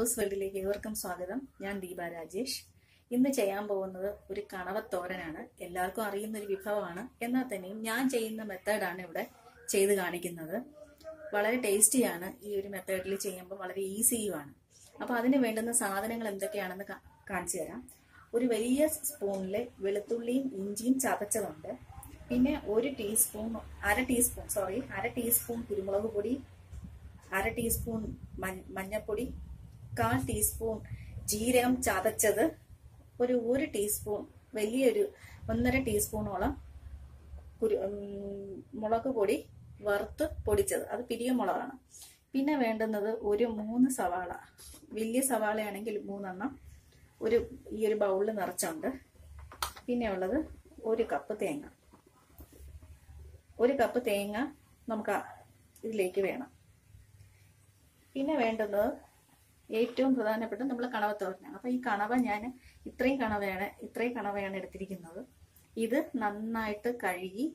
പാറൂസ് വേൾഡിലേക്ക് ഏവർക്കും സ്വാഗതം. ഞാൻ ദീപ രാജേഷ്. ഇന്ന് ചെയ്യാൻ പോകുന്നത് ഒരു കണവത്തോരനാണ്. എല്ലാവർക്കും അറിയുന്ന ഒരു വിഭവമാണ്. എന്നാൽ തന്നെയും ഞാൻ ചെയ്യുന്ന മെത്തേഡാണ് ഇവിടെ ചെയ്ത് കാണിക്കുന്നത്. വളരെ ടേസ്റ്റിയാണ് ഈ ഒരു മെത്തേഡിൽ ചെയ്യുമ്പോൾ വളരെ ഈസിയുമാണ് അപ്പോൾ അതിന് വേണ്ടുന്ന സാധനങ്ങൾ എന്തൊക്കെയാണെന്ന് കാണിച്ചു തരാം. ഒരു വലിയ സ്പൂണിൽ വെളുത്തുള്ളിയും ഇഞ്ചിയും ചതച്ചതുണ്ട്. പിന്നെ ഒരു ടീസ്പൂൺ അര ടീസ്പൂൺ സോറി അര ടീസ്പൂൺ കുരുമുളക് പൊടി അര ടീസ്പൂൺ മഞ്ഞ- മഞ്ഞപ്പൊടി കാൽ ടീസ്പൂൺ ജീരകം ചതച്ചത് ഒരു ഒരു ടീസ്പൂൺ വലിയൊരു ഒന്നര ടീസ്പൂണോളം കുരു മുളക് പൊടി വറുത്ത് പൊടിച്ചത്. അത് പിരിയ മുളകാണ്. പിന്നെ വേണ്ടുന്നത് ഒരു മൂന്ന് സവാള. വലിയ സവാളയാണെങ്കിൽ മൂന്നെണ്ണം. ഒരു ഈ ഒരു ബൗളിൽ നിറച്ചുണ്ട്. പിന്നെ ഉള്ളത് ഒരു കപ്പ് തേങ്ങ. ഒരു കപ്പ് തേങ്ങ നമുക്ക് ഇതിലേക്ക് വേണം. പിന്നെ വേണ്ടുന്നത് ഏറ്റവും പ്രധാനപ്പെട്ട നമ്മൾ കണവ തോരനാണ് അപ്പൊ ഈ കണവ ഞാൻ ഇത്രയും കണവയാണ് ഇത്രയും കണവയാണ് എടുത്തിരിക്കുന്നത്. ഇത് നന്നായിട്ട് കഴുകി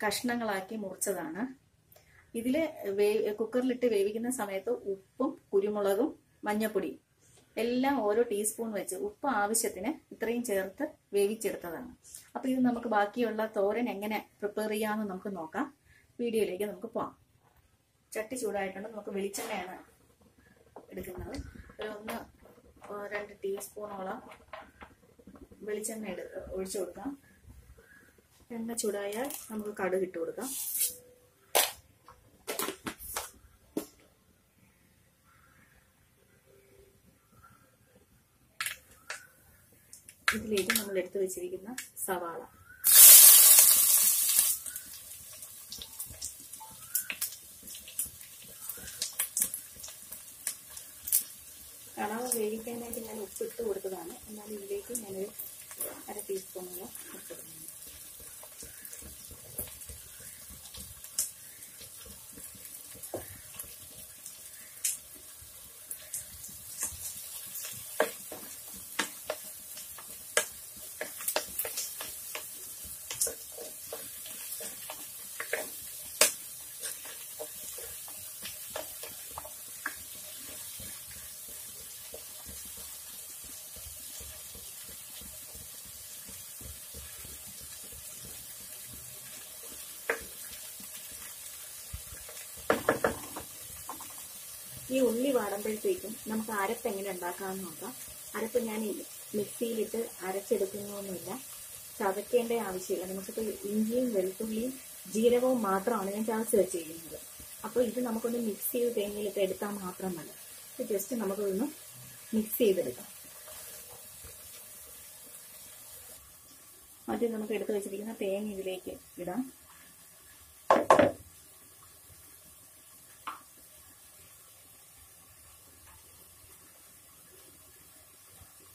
കഷ്ണങ്ങളാക്കി മുറിച്ചതാണ്. ഇതിൽ വേ കുക്കറിലിട്ട് വേവിക്കുന്ന സമയത്ത് ഉപ്പും കുരുമുളകും മഞ്ഞപ്പൊടിയും എല്ലാം ഓരോ ടീസ്പൂൺ വെച്ച് ഉപ്പ് ആവശ്യത്തിന് ഇത്രയും ചേർത്ത് വേവിച്ചെടുത്തതാണ്. അപ്പൊ ഇത് നമുക്ക് ബാക്കിയുള്ള തോരൻ എങ്ങനെ പ്രിപ്പയർ ചെയ്യാമെന്ന് നമുക്ക് നോക്കാം. വീഡിയോയിലേക്ക് നമുക്ക് പോകാം ചട്ടി ചൂടായിട്ടുണ്ട് നമുക്ക് വെളിച്ചെണ്ണയാണ് എടുക്കുന്നത്. ഒരു ഒന്ന് രണ്ട് ടീസ്പൂണോളം വെളിച്ചെണ്ണ എടു ഒഴിച്ചു കൊടുക്കാം. എണ്ണ ചൂടായാൽ നമുക്ക് കടുക് ഇട്ട് കൊടുക്കാം. ഇതിലേക്ക് നമ്മൾ എടുത്തു വെച്ചിരിക്കുന്ന സവാള കണവ വേവിക്കാനായിട്ട് ഞാൻ ഉപ്പ് ഇട്ട് കൊടുത്തതാണ്. എന്നാൽ ഇതിലേക്ക് ഞാനൊരു അര ടീസ്പൂണോളം ഇട്ടിടുന്നു ഈ ഉള്ളി വാടുമ്പോഴത്തേക്കും നമുക്ക് അരപ്പ് എങ്ങനെ ഉണ്ടാക്കാമെന്ന് നോക്കാം. അരപ്പ് ഞാൻ മിക്സിയിലിട്ട് അരച്ചെടുക്കുന്നൊന്നുമില്ല. ചതക്കേണ്ട ആവശ്യമില്ല. നമുക്കിപ്പോൾ ഇഞ്ചിയും വെളുത്തുള്ളിയും ജീരകവും മാത്രമാണ് ഞാൻ ചതച്ച് വെച്ചിരിക്കുന്നത്. അപ്പോൾ ഇത് നമുക്കൊന്ന് മിക്സ് ചെയ്ത് തേങ്ങയിലിട്ട് എടുത്താൽ മാത്രം മതി. ഇത് ജസ്റ്റ് നമുക്കൊന്ന് മിക്സ് ചെയ്തെടുക്കാം. ആദ്യം നമുക്ക് എടുത്ത് വെച്ചിരിക്കുന്ന തേങ്ങ ഇതിലേക്ക് ഇടാം.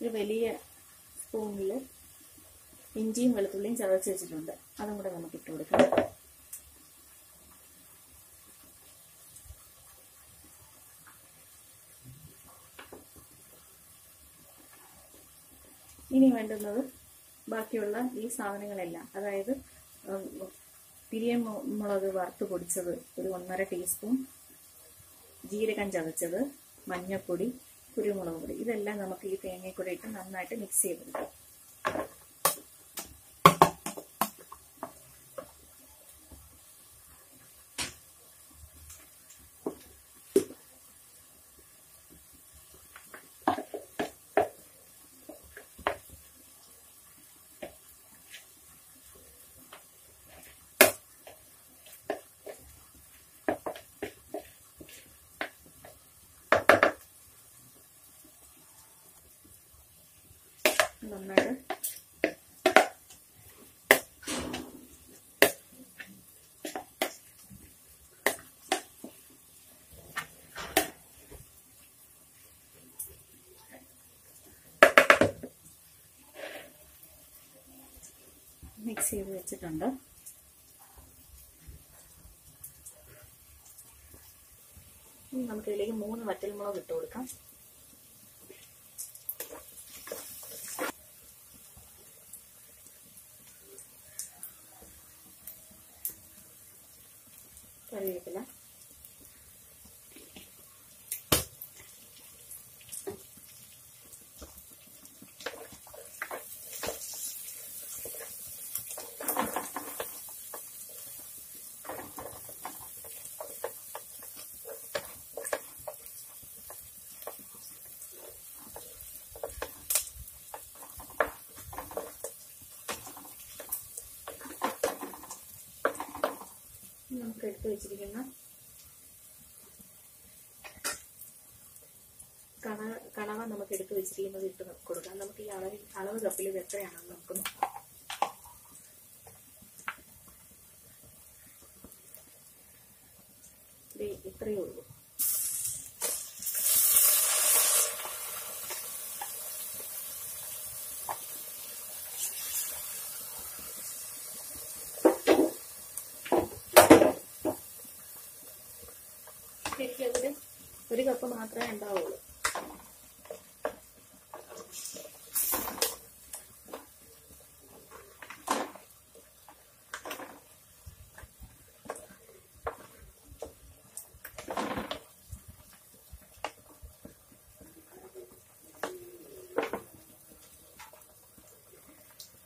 ഒരു വലിയ സ്പൂണിൽ ഇഞ്ചിയും വെളുത്തുള്ളിയും ചതച്ച് വെച്ചിട്ടുണ്ട്. അതും കൂടെ നമുക്ക് ഇട്ട് കൊടുക്കാം. ഇനി വേണ്ടുന്നത് ബാക്കിയുള്ള ഈ സാധനങ്ങളെല്ലാം അതായത് തിരിയൻ മുളക് വറുത്ത് പൊടിച്ചത് ഒരു ഒന്നര ടീസ്പൂൺ ജീരകം ചതച്ചത് മഞ്ഞൾപ്പൊടി കുരുമുളക് പൊടി. ഇതെല്ലാം നമുക്ക് ഈ തേങ്ങയിൽ കൂടെ ഇട്ട് നന്നായിട്ട് മിക്സ് ചെയ്തെടുക്കാം. നന്നായിട്ട്. മിക്സ് ചെയ്ത് വെച്ചിട്ടുണ്ട്. ഇനി നമുക്ക് ഇതിലേക്ക് മൂന്ന് വറ്റൽമുളക് ഇട്ട് കൊടുക്കാം. നമുക്ക് എടുത്തു വെച്ചിരിക്കുന്ന കണ കണവ നമുക്ക് എടുത്തു വെച്ചിരിക്കുന്നത് ഇട്ട് കൊടുക്കാം. നമുക്ക് ഈ അളവിൽ അളവ് കപ്പിൽ ഇത് എത്രയാണെന്ന് നമുക്ക് നോക്കാം ദേ ഇത്രയേ ഉള്ളൂ ശരിക്കും അതിൽ കപ്പ് മാത്രമേ ഉണ്ടാവുള്ളൂ.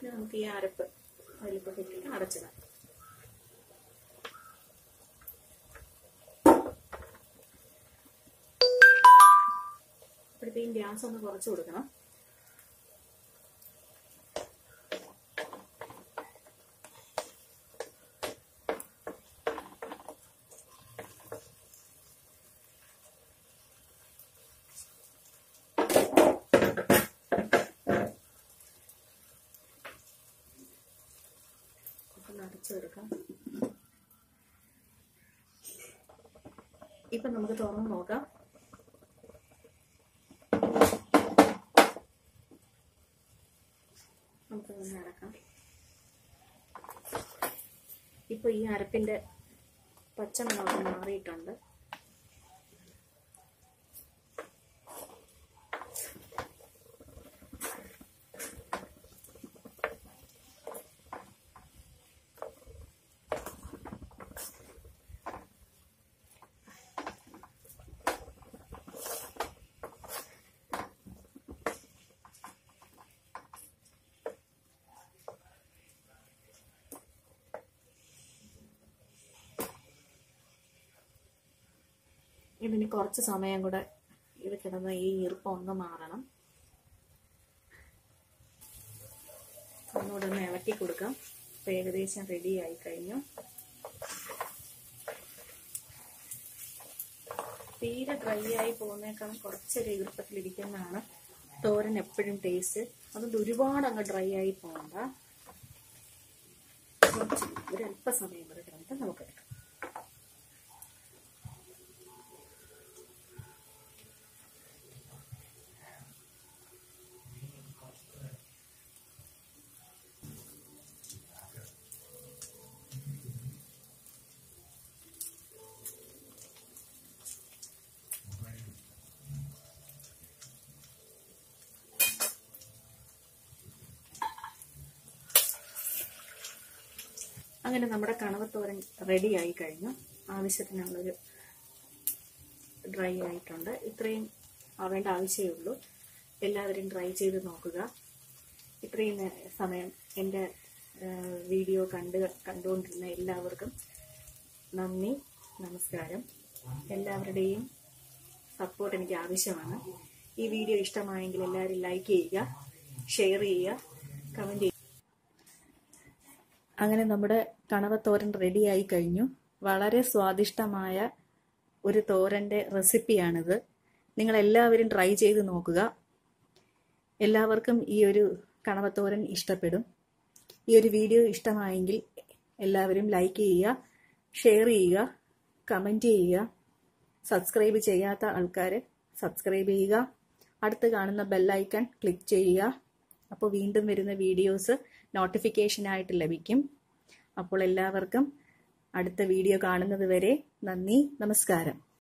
നമുക്ക് ഈ അരപ്പ് അതിലിപ്പോൾ ഇട്ടിട്ട് അടച്ചിടാം. ഇപ്പോഴത്തേക്കും ഗ്യാസ് ഒന്ന് കുറച്ച് കൊടുക്കണം. ഇപ്പൊ നമുക്ക് തുറന്ന് നോക്കാം നമുക്ക് ഒന്ന് അടക്കാം ഇപ്പൊ ഈ അരപ്പിന്റെ പച്ചമണമൊക്കെ മാറിയിട്ടുണ്ട്. ഇതിന് കുറച്ച് സമയം കൂടെ ഇത് കിടന്ന് ഈ ഈർപ്പം ഒന്ന് മാറണം. ഒന്നുകൂടെ ഒന്ന് ഇളക്കി കൊടുക്കാം. ഇപ്പം ഏകദേശം റെഡി ആയി കഴിഞ്ഞു. തീരെ ഡ്രൈ ആയി പോകുന്നേക്കാൾ കുറച്ചൊരു ഈർപ്പത്തിലിരിക്കുന്നതാണ് തോരൻ എപ്പോഴും ടേസ്റ്റ് അതുകൊണ്ട് ഒരുപാട് അങ്ങ് ഡ്രൈ ആയി പോകണ്ട. കുറച്ച് ഒരു അല്പസമയം കൂടെ കിടന്നിട്ട് നമുക്ക് അങ്ങനെ നമ്മുടെ കണവത്തോരൻ റെഡി ആയി കഴിഞ്ഞു. ആവശ്യത്തിനുള്ളൊരു ഡ്രൈ ആയിട്ടുണ്ട്. ഇത്രയും ആവേണ്ട ആവശ്യമേ ഉള്ളൂ. എല്ലാവരും ട്രൈ ചെയ്ത് നോക്കുക. ഇത്രയും സമയം എന്റെ വീഡിയോ കണ്ട് കണ്ടുകൊണ്ടിരുന്ന എല്ലാവർക്കും നന്ദി നമസ്കാരം. എല്ലാവരുടെയും സപ്പോർട്ട് എനിക്ക് ആവശ്യമാണ്. ഈ വീഡിയോ ഇഷ്ടമായെങ്കിൽ എല്ലാവരും ലൈക്ക് ചെയ്യുക ഷെയർ ചെയ്യുക കമന്റ് ചെയ്യുക. അങ്ങനെ നമ്മുടെ കണവത്തോരൻ റെഡിയായി കഴിഞ്ഞു. വളരെ സ്വാദിഷ്ടമായ ഒരു തോരന്റെ റെസിപ്പിയാണിത്. നിങ്ങൾ എല്ലാവരും ട്രൈ ചെയ്ത് നോക്കുക. എല്ലാവർക്കും ഈ ഒരു കണവത്തോരൻ ഇഷ്ടപ്പെടും. ഈ ഒരു വീഡിയോ ഇഷ്ടമായെങ്കിൽ എല്ലാവരും ലൈക്ക് ചെയ്യുക ഷെയർ ചെയ്യുക കമന്റ് ചെയ്യുക. സബ്സ്ക്രൈബ് ചെയ്യാത്ത ആൾക്കാർ സബ്സ്ക്രൈബ് ചെയ്യുക. അടുത്ത് കാണുന്ന ബെല്ലൈക്കൺ ക്ലിക്ക് ചെയ്യുക. അപ്പോൾ വീണ്ടും വരുന്ന വീഡിയോസ് നോട്ടിഫിക്കേഷനായിട്ട് ലഭിക്കും. അപ്പോൾ എല്ലാവർക്കും അടുത്ത വീഡിയോ കാണുന്നത് വരെ നന്ദി നമസ്കാരം.